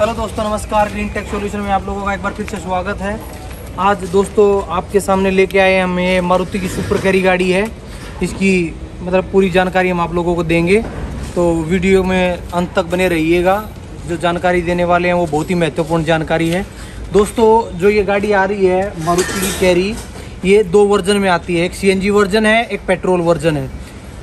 Hello दोस्तों, नमस्कार। Green take solution में आप लोगों का एक बार फिर से स्वागत है। आज दोस्तों, आपके सामने लेके आए हम ये मारुति की सुपर कैरी गाड़ी है। इसकी मतलब पूरी जानकारी हम आप लोगों को देंगे। तो वीडियो में अंत तक बने रहिएगा। जो जानकारी देने वाले हैं, वो बहुत ही महत्वपूर्ण जानकारी है। दोस्तों, जो ये गाड़ी आ रही है, मारुति की कैरी, ये दो वर्जन में आती है। एक सीएनजी वर्जन है, एक पेट्रोल वर्जन है।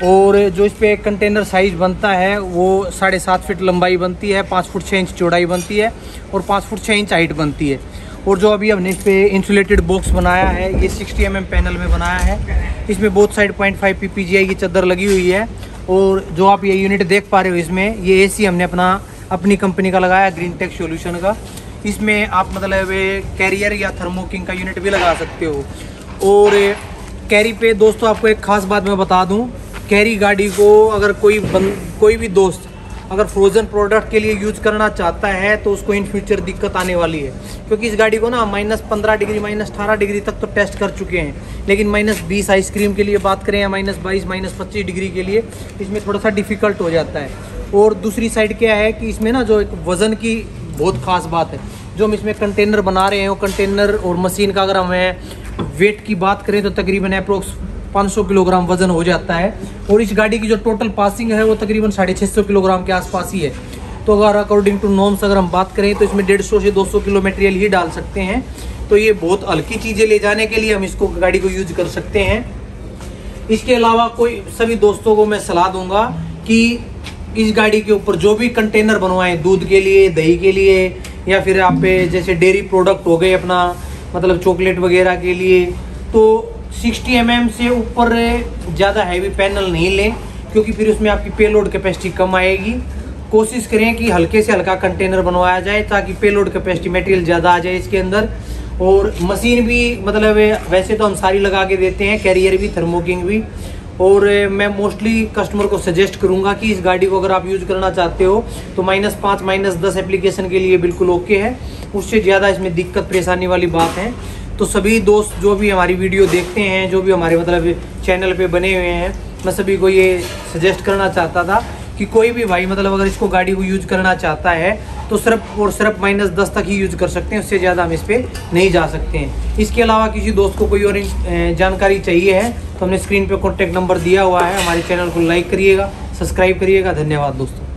और जो इस पर कंटेनर साइज़ बनता है, वो साढ़े सात फीट लंबाई बनती है, पाँच फुट छः इंच चौड़ाई बनती है और पाँच फुट छः इंच हाइट बनती है। और जो अभी हमने इस पर इंसुलेटेड बॉक्स बनाया है, ये 60 एम mm पैनल में बनाया है। इसमें बहुत side point five P P की चद्दर लगी हुई है। और जो आप ये यूनिट देख पा रहे हो इसमें, ये एसी हमने अपना, अपनी कंपनी का लगाया ग्रीन टेक सोल्यूशन का। इसमें आप मतलब कैरियर या थर्मोकिंग का यूनिट भी लगा सकते हो। और कैरी पे दोस्तों आपको एक खास बात मैं बता दूँ कैरी गाड़ी को अगर कोई बन, कोई भी दोस्त अगर फ्रोजन प्रोडक्ट के लिए यूज़ करना चाहता है तो उसको इन फ्यूचर दिक्कत आने वाली है। क्योंकि इस गाड़ी को ना माइनस पंद्रह डिग्री माइनस अठारह डिग्री तक तो टेस्ट कर चुके हैं। लेकिन माइनस बीस आइसक्रीम के लिए बात करें या माइनस बाईस माइनस पच्चीस डिग्री के लिए इसमें थोड़ा सा डिफ़िकल्ट हो जाता है। और दूसरी साइड क्या है कि इसमें ना जो एक वज़न की बहुत खास बात है जो हम इसमें कंटेनर बना रहे हैं वो कंटेनर और मशीन का अगर हमें वेट की बात करें तो तकरीबन अप्रोक्स 500 किलोग्राम वज़न हो जाता है। और इस गाड़ी की जो टोटल पासिंग है, वो तकरीबन साढ़े छः सौ किलोग्राम के आसपास ही है। तो अगर अकॉर्डिंग टू नॉर्म्स अगर हम बात करें तो इसमें डेढ़ सौ से दो सौ किलो ही डाल सकते हैं। तो ये बहुत हल्की चीज़ें ले जाने के लिए हम इसको गाड़ी को यूज़ कर सकते हैं। इसके अलावा कोई सभी दोस्तों को मैं सलाह दूँगा कि इस गाड़ी के ऊपर जो भी कंटेनर बनवाएँ, दूध के लिए, दही के लिए, या फिर आप पे जैसे डेयरी प्रोडक्ट हो गए अपना मतलब चॉकलेट वगैरह के लिए तो 60 एम mm से ऊपर ज़्यादा हैवी पैनल नहीं लें, क्योंकि फिर उसमें आपकी पेलोड कैपेसिटी कम आएगी। कोशिश करें कि हल्के से हल्का कंटेनर बनवाया जाए, ताकि पेलोड कैपेसिटी मटेरियल ज़्यादा आ जाए इसके अंदर। और मशीन भी मतलब वैसे तो हम सारी लगा के देते हैं कैरियर भी थर्मोकिंग भी। और मैं मोस्टली कस्टमर को सजेस्ट करूँगा कि इस गाड़ी को अगर आप यूज़ करना चाहते हो तो माइनस पाँच माइनस दस एप्लीकेशन के लिए बिल्कुल ओके है। उससे ज़्यादा इसमें दिक्कत, परेशानी वाली बात है। तो सभी दोस्त जो भी हमारी वीडियो देखते हैं, जो भी हमारे मतलब चैनल पे बने हुए हैं, मैं सभी को ये सजेस्ट करना चाहता था कि कोई भी भाई मतलब अगर इसको गाड़ी को यूज़ करना चाहता है तो सिर्फ़ और सिर्फ़ माइनस दस तक ही यूज़ कर सकते हैं, उससे ज़्यादा हम इस पर नहीं जा सकते हैं। इसके अलावा किसी दोस्त को कोई और जानकारी चाहिए है तो हमने स्क्रीन पर कॉन्टेक्ट नंबर दिया हुआ है, हमारे चैनल को लाइक करिएगा सब्सक्राइब करिएगा। धन्यवाद दोस्तों।